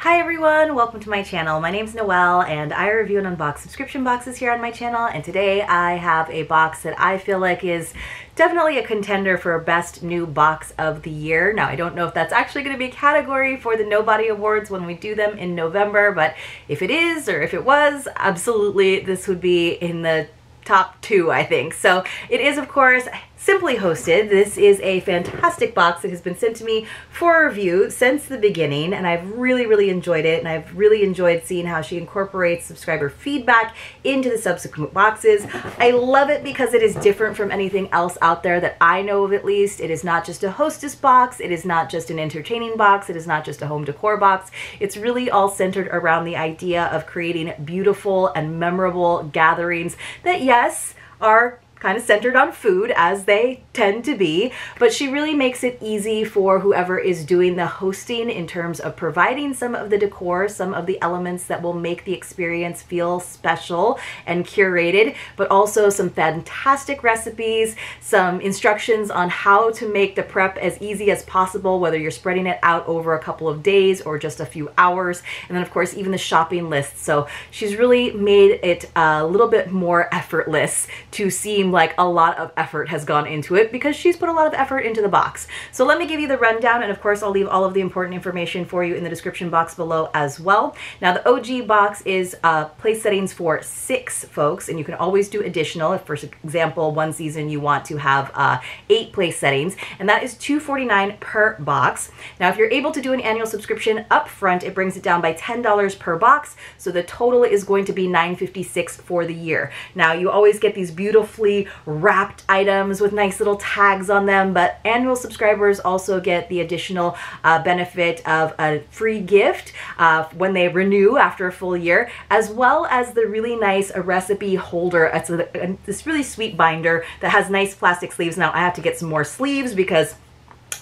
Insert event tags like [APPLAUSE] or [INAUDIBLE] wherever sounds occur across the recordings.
Hi everyone, welcome to my channel. My name's Noël and I review and unbox subscription boxes here on my channel and today I have a box that I feel like is definitely a contender for best new box of the year. Now I don't know if that's actually going to be a category for the Nobody Awards when we do them in November, but if it is or if it was, absolutely this would be in the top two, I think. So it is, of course, Simply Hosted. This is a fantastic box that has been sent to me for review since the beginning, and I've really, really enjoyed it, and I've really enjoyed seeing how she incorporates subscriber feedback into the subsequent boxes. I love it because it is different from anything else out there that I know of at least. It is not just a hostess box, it is not just an entertaining box, it is not just a home decor box. It's really all centered around the idea of creating beautiful and memorable gatherings that, yes, are kind of centered on food as they tend to be, but she really makes it easy for whoever is doing the hosting in terms of providing some of the decor, some of the elements that will make the experience feel special and curated, but also some fantastic recipes, some instructions on how to make the prep as easy as possible, whether you're spreading it out over a couple of days or just a few hours, and then of course even the shopping list. So she's really made it a little bit more effortless to seem like a lot of effort has gone into it because she's put a lot of effort into the box. So let me give you the rundown and of course I'll leave all of the important information for you in the description box below as well. Now the OG box is uh, place settings for six folks and you can always do additional if for example one season you want to have uh, eight place settings and that is 249 per box. Now if you're able to do an annual subscription up front it brings it down by $10 per box so the total is going to be 956 for the year. Now you always get these beautifully wrapped items with nice little tags on them, but annual subscribers also get the additional uh, benefit of a free gift uh, when they renew after a full year, as well as the really nice recipe holder. It's a, a, this really sweet binder that has nice plastic sleeves. Now I have to get some more sleeves because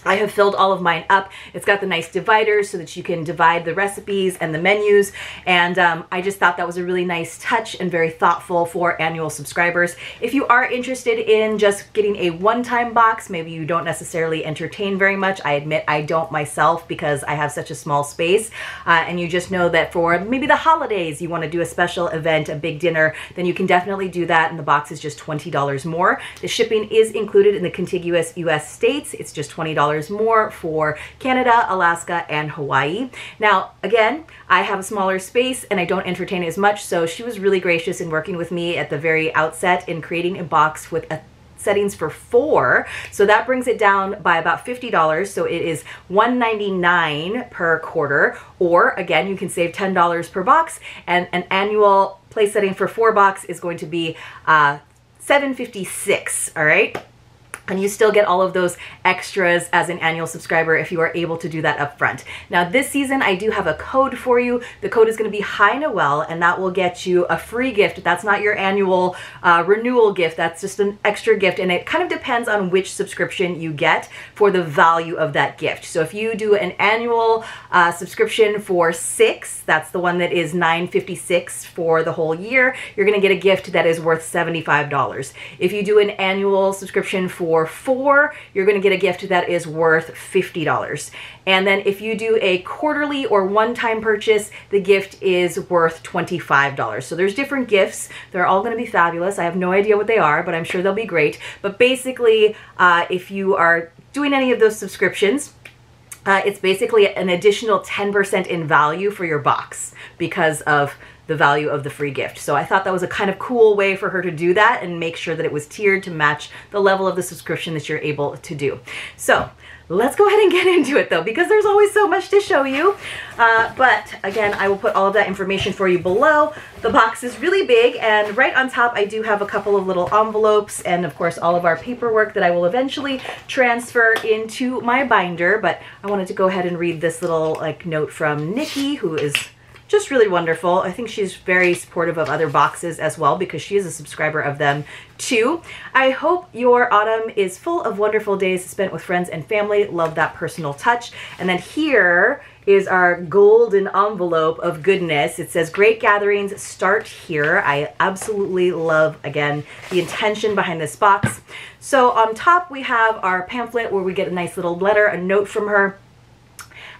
I have filled all of mine up. It's got the nice dividers so that you can divide the recipes and the menus. And um, I just thought that was a really nice touch and very thoughtful for annual subscribers. If you are interested in just getting a one-time box, maybe you don't necessarily entertain very much. I admit I don't myself because I have such a small space. Uh, and you just know that for maybe the holidays, you want to do a special event, a big dinner, then you can definitely do that. And the box is just $20 more. The shipping is included in the contiguous US states. It's just $20 dollars more for Canada, Alaska, and Hawaii. Now, again, I have a smaller space and I don't entertain as much, so she was really gracious in working with me at the very outset in creating a box with a settings for four. So that brings it down by about $50. So it is 199 per quarter. Or again, you can save $10 per box and an annual place setting for four box is going to be uh, 756 all right? And you still get all of those extras as an annual subscriber if you are able to do that up front. Now this season I do have a code for you. The code is going to be Hi Noël and that will get you a free gift. That's not your annual uh, renewal gift. That's just an extra gift and it kind of depends on which subscription you get for the value of that gift. So if you do an annual uh, subscription for six, that's the one that is $9.56 for the whole year, you're going to get a gift that is worth $75. If you do an annual subscription for for four, you're going to get a gift that is worth $50. And then if you do a quarterly or one-time purchase, the gift is worth $25. So there's different gifts. They're all going to be fabulous. I have no idea what they are, but I'm sure they'll be great. But basically, uh, if you are doing any of those subscriptions, uh, it's basically an additional 10% in value for your box because of the value of the free gift. So I thought that was a kind of cool way for her to do that and make sure that it was tiered to match the level of the subscription that you're able to do. So let's go ahead and [LAUGHS] get into it though because there's always so much to show you uh, but again I will put all of that information for you below the box is really big and right on top I do have a couple of little envelopes and of course all of our paperwork that I will eventually transfer into my binder but I wanted to go ahead and read this little like note from Nikki who is just really wonderful. I think she's very supportive of other boxes as well because she is a subscriber of them too. I hope your autumn is full of wonderful days spent with friends and family. Love that personal touch. And then here is our golden envelope of goodness. It says great gatherings start here. I absolutely love, again, the intention behind this box. So on top we have our pamphlet where we get a nice little letter, a note from her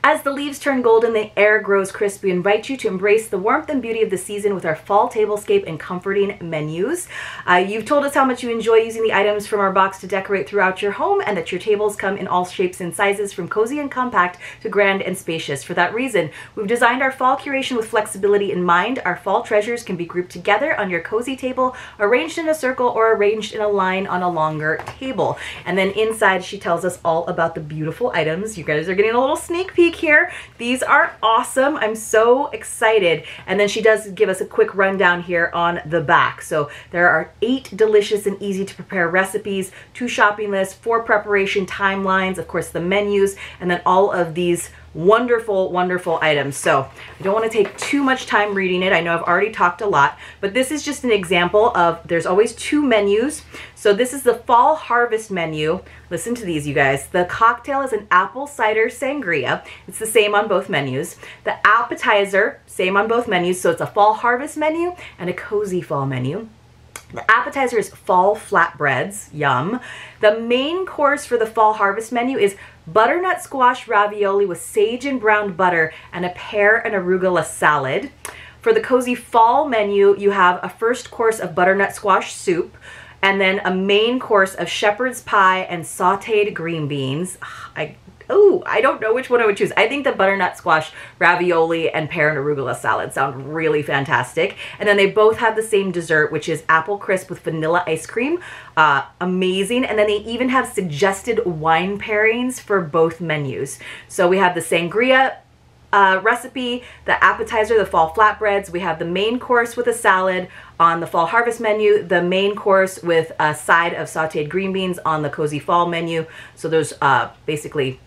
As the leaves turn golden, the air grows crisp. We invite you to embrace the warmth and beauty of the season with our fall tablescape and comforting menus. Uh, you've told us how much you enjoy using the items from our box to decorate throughout your home and that your tables come in all shapes and sizes from cozy and compact to grand and spacious. For that reason, we've designed our fall curation with flexibility in mind. Our fall treasures can be grouped together on your cozy table, arranged in a circle or arranged in a line on a longer table. And then inside, she tells us all about the beautiful items. You guys are getting a little sneak peek here. These are awesome. I'm so excited. And then she does give us a quick rundown here on the back. So there are eight delicious and easy to prepare recipes, two shopping lists, four preparation timelines, of course the menus, and then all of these wonderful, wonderful items. So I don't want to take too much time reading it. I know I've already talked a lot, but this is just an example of there's always two menus. So this is the fall harvest menu. Listen to these, you guys. The cocktail is an apple cider sangria. It's the same on both menus. The appetizer, same on both menus. So it's a fall harvest menu and a cozy fall menu. The appetizer is fall flatbreads, yum. The main course for the fall harvest menu is butternut squash ravioli with sage and browned butter and a pear and arugula salad. For the cozy fall menu, you have a first course of butternut squash soup, and then a main course of shepherd's pie and sauteed green beans. I oh, I don't know which one I would choose. I think the butternut squash ravioli and pear and arugula salad sound really fantastic. And then they both have the same dessert, which is apple crisp with vanilla ice cream. Uh, amazing. And then they even have suggested wine pairings for both menus. So we have the sangria uh, recipe, the appetizer, the fall flatbreads. We have the main course with a salad on the fall harvest menu, the main course with a side of sauteed green beans on the cozy fall menu. So there's uh, basically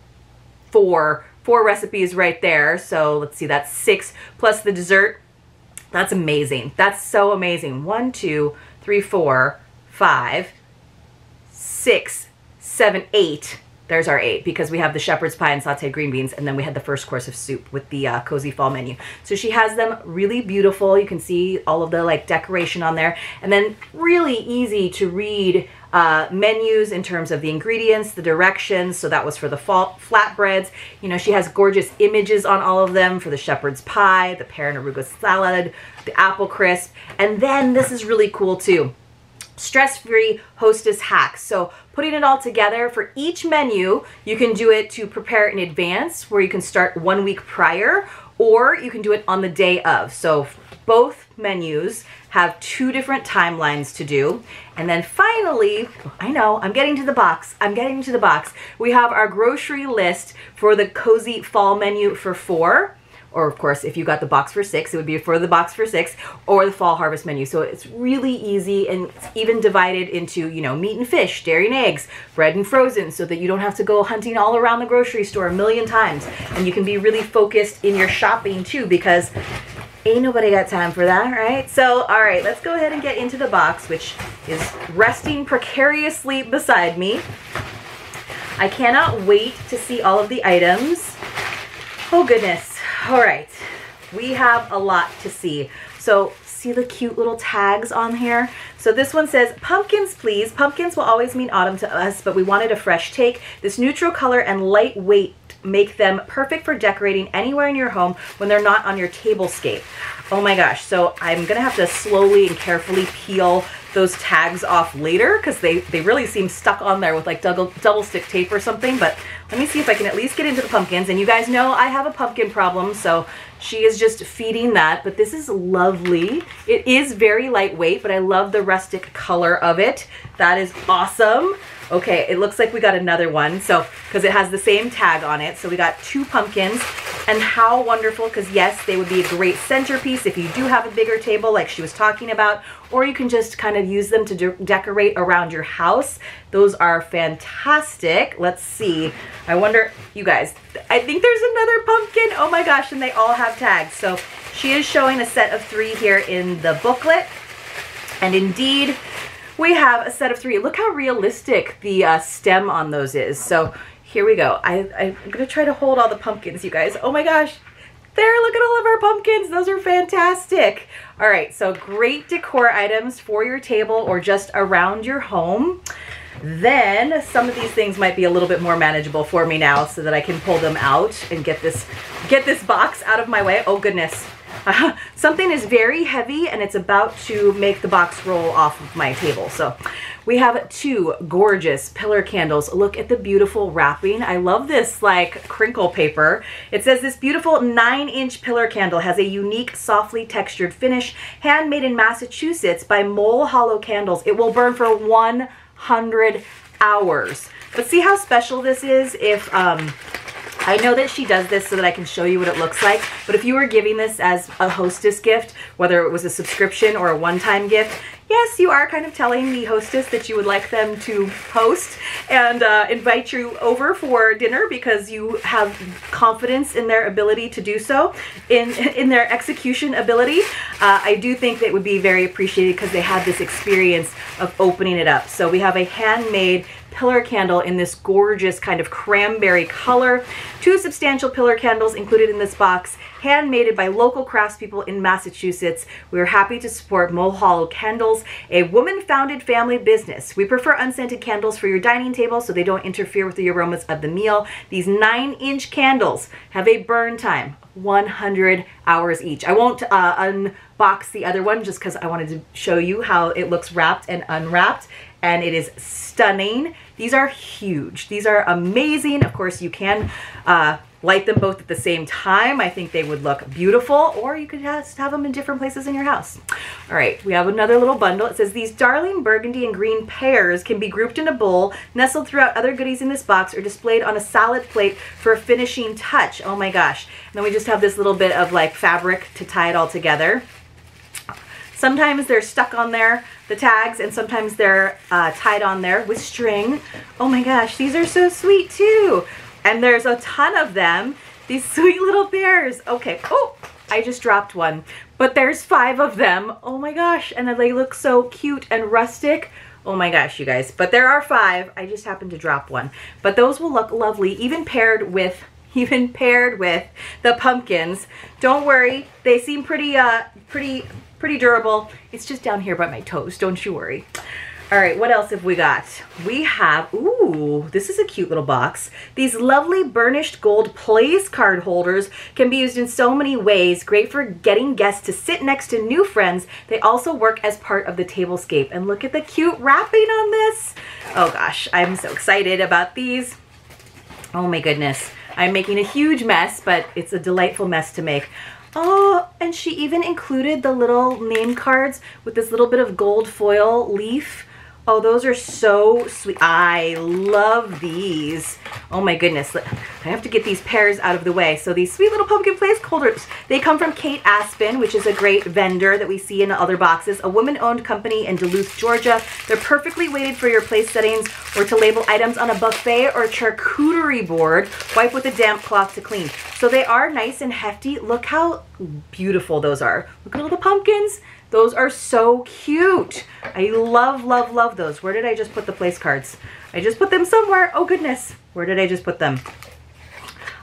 four, four recipes right there. So let's see, that's six plus the dessert. That's amazing. That's so amazing. One, two, three, four, five, six, seven, eight there's our eight because we have the shepherd's pie and sauteed green beans and then we had the first course of soup with the uh, cozy fall menu so she has them really beautiful you can see all of the like decoration on there and then really easy to read uh, menus in terms of the ingredients the directions. So that was for the flatbreads. You know she has gorgeous images on all of them for the shepherd's pie the pear and arugula salad the apple crisp. And then this is really cool too. Stress-free hostess hacks. So putting it all together for each menu, you can do it to prepare in advance where you can start one week prior or you can do it on the day of. So both menus have two different timelines to do. And then finally, I know, I'm getting to the box. I'm getting to the box. We have our grocery list for the cozy fall menu for four or of course if you got the box for six it would be for the box for six or the fall harvest menu. So it's really easy and it's even divided into you know meat and fish dairy and eggs bread and frozen so that you don't have to go hunting all around the grocery store a million times. And you can be really focused in your shopping too because ain't nobody got time for that right? So all right let's go ahead and get into the box which is resting precariously beside me. I cannot wait to see all of the items. Oh goodness all right, we have a lot to see. So see the cute little tags on here? So this one says, pumpkins please. Pumpkins will always mean autumn to us, but we wanted a fresh take. This neutral color and lightweight make them perfect for decorating anywhere in your home when they're not on your tablescape. Oh my gosh, so I'm gonna have to slowly and carefully peel those tags off later because they, they really seem stuck on there with like double, double stick tape or something. But let me see if I can at least get into the pumpkins. And you guys know I have a pumpkin problem, so she is just feeding that. But this is lovely. It is very lightweight, but I love the rustic color of it. That is awesome. Okay, it looks like we got another one. So, because it has the same tag on it. So we got two pumpkins. And how wonderful, because yes, they would be a great centerpiece if you do have a bigger table like she was talking about. Or you can just kind of use them to de decorate around your house. Those are fantastic. Let's see. I wonder, you guys, I think there's another pumpkin. Oh my gosh, and they all have tags. So she is showing a set of three here in the booklet. And indeed, we have a set of three. Look how realistic the uh, stem on those is. So here we go. I, I'm going to try to hold all the pumpkins, you guys. Oh my gosh. There, look at all of our pumpkins. Those are fantastic. All right, so great decor items for your table or just around your home. Then some of these things might be a little bit more manageable for me now so that I can pull them out and get this get this box out of my way. Oh goodness. Uh, [LAUGHS] something is very heavy and it's about to make the box roll off of my table. So we have two gorgeous pillar candles. Look at the beautiful wrapping. I love this like crinkle paper. It says this beautiful nine inch pillar candle has a unique softly textured finish handmade in Massachusetts by Mole Hollow Candles. It will burn for 100 hours. But see how special this is if um, I know that she does this so that I can show you what it looks like, but if you were giving this as a hostess gift, whether it was a subscription or a one-time gift, yes, you are kind of telling the hostess that you would like them to host and uh, invite you over for dinner because you have confidence in their ability to do so, in, in their execution ability. Uh, I do think that would be very appreciated because they have this experience of opening it up. So we have a handmade pillar candle in this gorgeous kind of cranberry color. Two substantial pillar candles included in this box, handmade by local craftspeople in Massachusetts. We are happy to support Mole Hollow Candles, a woman-founded family business. We prefer unscented candles for your dining table so they don't interfere with the aromas of the meal. These 9-inch candles have a burn time 100 hours each. I won't uh, unbox the other one just because I wanted to show you how it looks wrapped and unwrapped and it is stunning. These are huge. These are amazing. Of course, you can uh, light them both at the same time. I think they would look beautiful, or you could just have them in different places in your house. All right, we have another little bundle. It says, these darling burgundy and green pears can be grouped in a bowl, nestled throughout other goodies in this box, or displayed on a salad plate for a finishing touch. Oh my gosh. And then we just have this little bit of like fabric to tie it all together. Sometimes they're stuck on there, the tags, and sometimes they're uh, tied on there with string. Oh my gosh, these are so sweet too. And there's a ton of them. These [LAUGHS] sweet little bears. Okay, oh, I just dropped one. But there's five of them. Oh my gosh, and they look so cute and rustic. Oh my gosh, you guys. But there are five. I just happened to drop one. But those will look lovely, even paired with [LAUGHS] even paired with the pumpkins. Don't worry, they seem pretty uh pretty pretty durable. It's just down here by my toes, don't you worry. All right, what else have we got? We have, ooh, this is a cute little box. These lovely burnished gold place card holders can be used in so many ways. Great for getting guests to sit next to new friends. They also work as part of the tablescape. And look at the cute wrapping on this. Oh gosh, I'm so excited about these. Oh my goodness. I'm making a huge mess, but it's a delightful mess to make. Oh, and she even included the little name cards with this little bit of gold foil leaf Oh, those are so sweet. I love these. Oh my goodness. I have to get these pears out of the way. So these sweet little pumpkin place holders, they come from Kate Aspen, which is a great vendor that we see in other boxes, a woman-owned company in Duluth, Georgia. They're perfectly weighted for your place settings or to label items on a buffet or charcuterie board. Wipe with a damp cloth to clean. So they are nice and hefty. Look how beautiful those are. Look at all the pumpkins. Those are so cute. I love, love, love those. Where did I just put the place cards? I just put them somewhere. Oh goodness. Where did I just put them?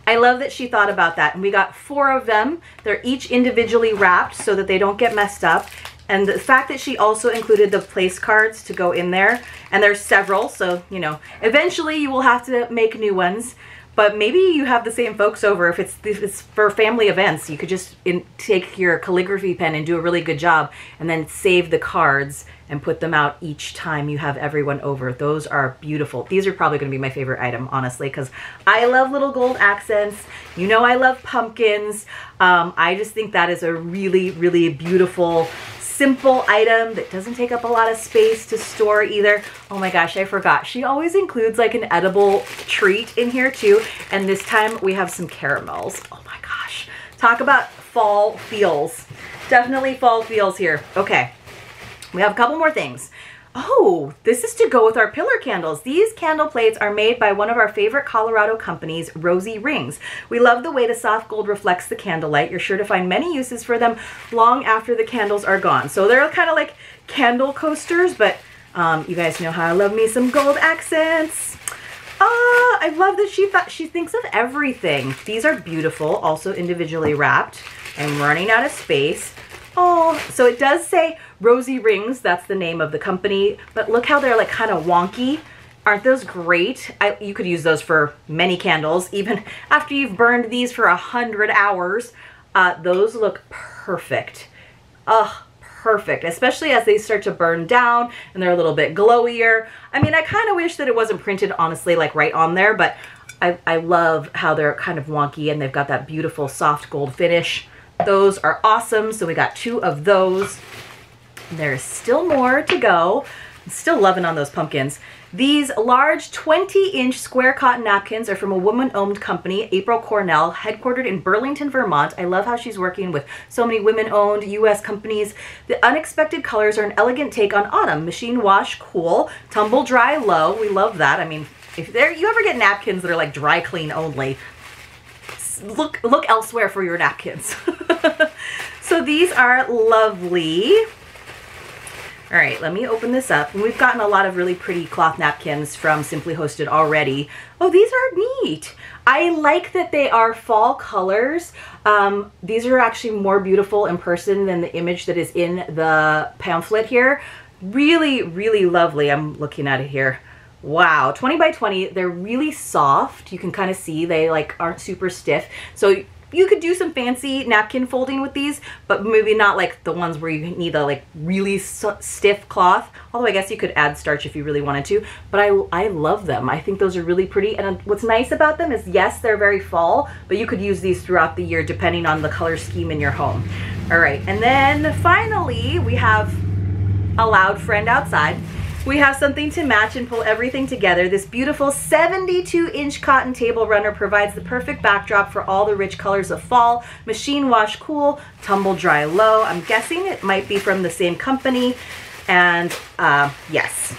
I love that she thought about that. And we got four of them. They're each individually wrapped so that they don't get messed up. And the fact that she also included the place cards to go in there, and there's several, so, you know, eventually you will have to make new ones. But maybe you have the same folks over. If it's, if it's for family events, you could just in, take your calligraphy pen and do a really good job and then save the cards and put them out each time you have everyone over. Those are beautiful. These are probably going to be my favorite item, honestly, because I love little gold accents. You know I love pumpkins. Um, I just think that is a really, really beautiful simple item that doesn't take up a lot of space to store either. Oh my gosh, I forgot. She always includes like an edible treat in here too. And this time we have some caramels. Oh my gosh. Talk about fall feels. Definitely fall feels here. Okay. We have a couple more things. Oh, this is to go with our pillar candles. These candle plates are made by one of our favorite Colorado companies, Rosy Rings. We love the way the soft gold reflects the candlelight. You're sure to find many uses for them long after the candles are gone. So they're kind of like candle coasters, but um, you guys know how I love me some gold accents. Ah, I love that she thought she thinks of everything. These are beautiful, also individually wrapped. I'm running out of space. Oh, so it does say Rosy Rings, that's the name of the company, but look how they're like kind of wonky Aren't those great? I, you could use those for many candles, even [LAUGHS] after you've burned these for a hundred hours. Uh, those look perfect. Ugh, perfect, especially as they start to burn down and they're a little bit glowier. I mean, I kind of wish that it wasn't printed, honestly, like right on there, but I, I love how they're kind of wonky and they've got that beautiful soft gold finish. Those are awesome. So we got two of those. There's still more to go. I'm still loving on those pumpkins. These large 20 inch square cotton napkins are from a woman owned company, April Cornell, headquartered in Burlington, Vermont. I love how she's working with so many women owned US companies. The unexpected colors are an elegant take on autumn. Machine wash, cool, tumble dry, low. We love that. I mean, if there you ever get napkins that are like dry clean only, look look elsewhere for your napkins. [LAUGHS] so these are lovely. All right, let me open this up. we've gotten a lot of really pretty cloth napkins from Simply Hosted already. Oh, these are neat. I like that they are fall colors. Um, these are actually more beautiful in person than the image that is in the pamphlet here. Really, really lovely. I'm looking at it here. Wow, 20 by 20, they're really soft. You can kind of see they like aren't super stiff. So you could do some fancy napkin folding with these, but maybe not like the ones where you need a like really stiff cloth. Although I guess you could add starch if you really wanted to, but I, I love them. I think those are really pretty. And uh, what's nice about them is yes, they're very fall, but you could use these throughout the year depending on the color scheme in your home. All right, and then finally we have a loud friend outside. We have something to match and pull everything together. This beautiful 72 inch cotton table runner provides the perfect backdrop for all the rich colors of fall. Machine wash cool, tumble dry low. I'm guessing it might be from the same company. And uh, yes,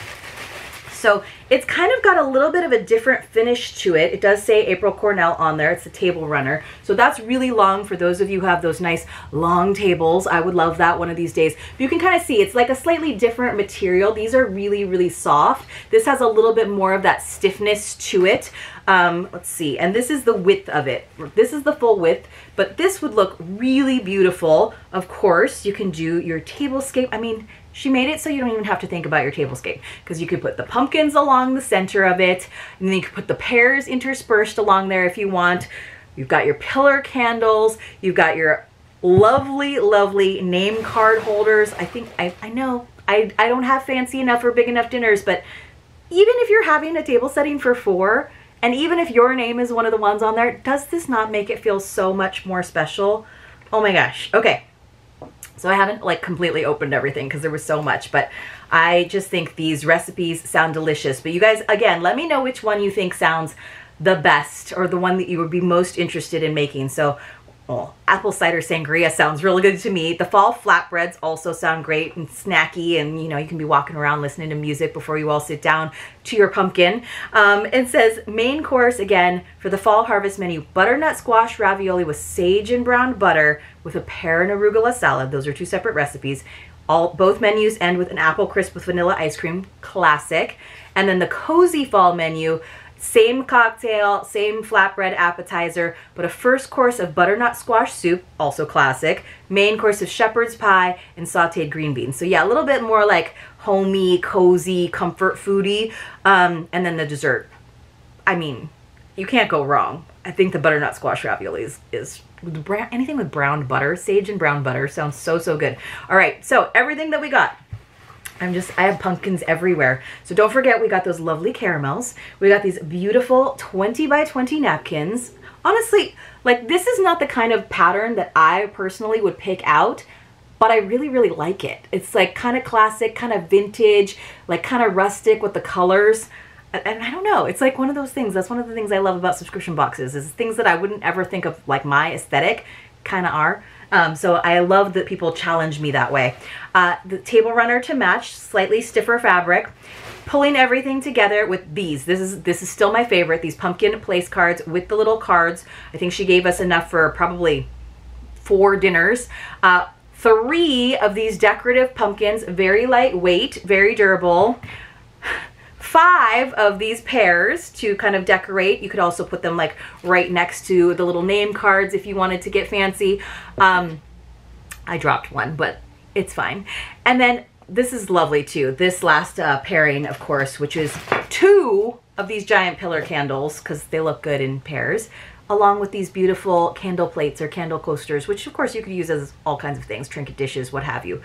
so it's kind of got a little bit of a different finish to it. It does say April Cornell on there. It's a table runner. So that's really long for those of you who have those nice long tables. I would love that one of these days. But you can kind of see it's like a slightly different material. These are really, really soft. This has a little bit more of that stiffness to it. Um, let's see. And this is the width of it. This is the full width, but this would look really beautiful. Of course, you can do your tablescape. I mean, she made it so you don't even have to think about your tablescape because you could put the pumpkins along the center of it and then you could put the pears interspersed along there if you want. You've got your pillar candles. You've got your lovely, lovely name card holders. I think, I, I know, I, I don't have fancy enough or big enough dinners, but even if you're having a table setting for four, and even if your name is one of the ones on there, does this not make it feel so much more special? Oh my gosh. Okay. So I haven't like completely opened everything because there was so much, but I just think these recipes sound delicious. But you guys, again, let me know which one you think sounds the best or the one that you would be most interested in making. So well, apple cider sangria sounds really good to me. The fall flatbreads also sound great and snacky, and you know, you can be walking around listening to music before you all sit down to your pumpkin. Um, it says main course again for the fall harvest menu butternut squash ravioli with sage and brown butter with a pear and arugula salad. Those are two separate recipes. All both menus end with an apple crisp with vanilla ice cream, classic. And then the cozy fall menu same cocktail, same flatbread appetizer, but a first course of butternut squash soup, also classic, main course of shepherd's pie, and sauteed green beans. So yeah, a little bit more like homey, cozy, comfort foody. Um, and then the dessert. I mean, you can't go wrong. I think the butternut squash ravioli is, is anything with brown butter, sage and brown butter sounds so, so good. All right, so everything that we got I'm just, I have pumpkins everywhere. So don't forget, we got those lovely caramels. We got these beautiful 20 by 20 napkins. Honestly, like this is not the kind of pattern that I personally would pick out, but I really, really like it. It's like kind of classic, kind of vintage, like kind of rustic with the colors. And I don't know, it's like one of those things. That's one of the things I love about subscription boxes is things that I wouldn't ever think of like my aesthetic kind of are. Um, so I love that people challenge me that way. Uh, the table runner to match, slightly stiffer fabric. Pulling everything together with these. This is this is still my favorite. These pumpkin place cards with the little cards. I think she gave us enough for probably four dinners. Uh, three of these decorative pumpkins, very lightweight, very durable five of these pears to kind of decorate. You could also put them like right next to the little name cards if you wanted to get fancy. Um, I dropped one, but it's fine. And then this is lovely too. This last uh, pairing, of course, which is two of these giant pillar candles because they look good in pairs, along with these beautiful candle plates or candle coasters, which of course you could use as all kinds of things, trinket dishes, what have you.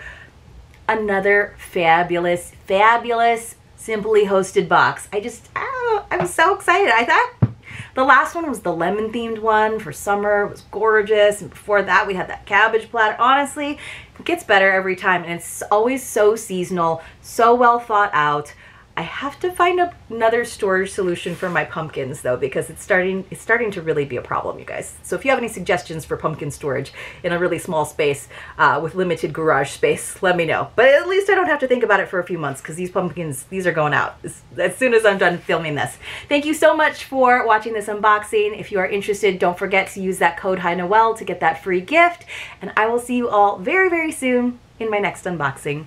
Another fabulous, fabulous, simply hosted box. I just, oh, I'm so excited. I thought the last one was the lemon themed one for summer. It was gorgeous. And before that, we had that cabbage platter. Honestly, it gets better every time. And it's always so seasonal, so well thought out. I have to find another storage solution for my pumpkins though because it's starting it's starting to really be a problem you guys. So if you have any suggestions for pumpkin storage in a really small space uh, with limited garage space, [LAUGHS] let me know. But at least I don't have to think about it for a few months because these pumpkins, these are going out as, as soon as I'm done filming this. Thank you so much for watching this unboxing. If you are interested, don't forget to use that code Hi Noël to get that free gift. And I will see you all very, very soon in my next unboxing.